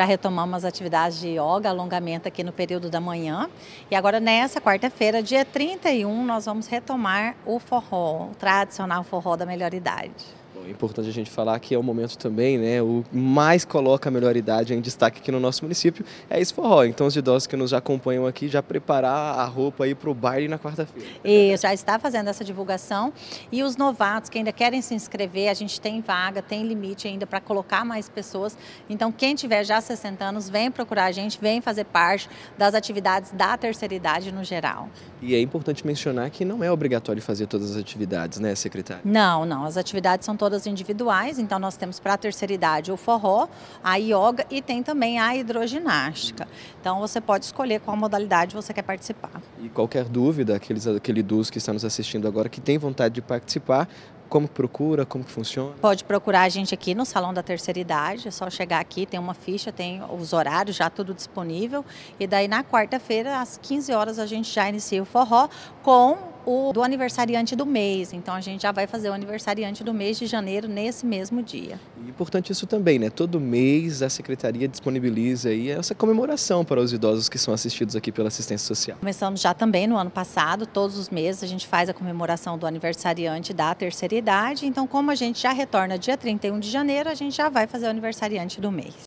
Já retomamos as atividades de yoga, alongamento aqui no período da manhã. E agora, nessa quarta-feira, dia 31, nós vamos retomar o forró, o tradicional forró da melhor idade. Bom, é importante a gente falar que é o momento também, né? O mais coloca a melhor idade em destaque aqui no nosso município é esse forró. Então, os idosos que nos acompanham aqui já preparar a roupa aí para o baile na quarta-feira. E já está fazendo essa divulgação. E os novatos que ainda querem se inscrever, a gente tem vaga, tem limite ainda para colocar mais pessoas. Então, quem tiver já 60 anos, vem procurar a gente, vem fazer parte das atividades da terceira idade no geral. E é importante mencionar que não é obrigatório fazer todas as atividades, né, secretária? Não, não. As atividades são todas individuais, então nós temos para a terceira idade o forró, a yoga e tem também a hidroginástica. Então você pode escolher qual modalidade você quer participar. E qualquer dúvida, aqueles, aquele idoso que está nos assistindo agora que tem vontade de participar, como procura, como que funciona? Pode procurar a gente aqui no Salão da Terceira Idade, é só chegar aqui, tem uma ficha, tem os horários já tudo disponível. E daí na quarta-feira, às 15 horas, a gente já inicia o forró com o do aniversariante do mês. Então a gente já vai fazer o aniversariante do mês de janeiro nesse mesmo dia. E importante isso também, né? Todo mês a secretaria disponibiliza aí essa comemoração para os idosos que são assistidos aqui pela assistência social. Começamos já também no ano passado, todos os meses a gente faz a comemoração do aniversariante da terceira idade. Então, como a gente já retorna dia 31 de janeiro, a gente já vai fazer o aniversariante do mês.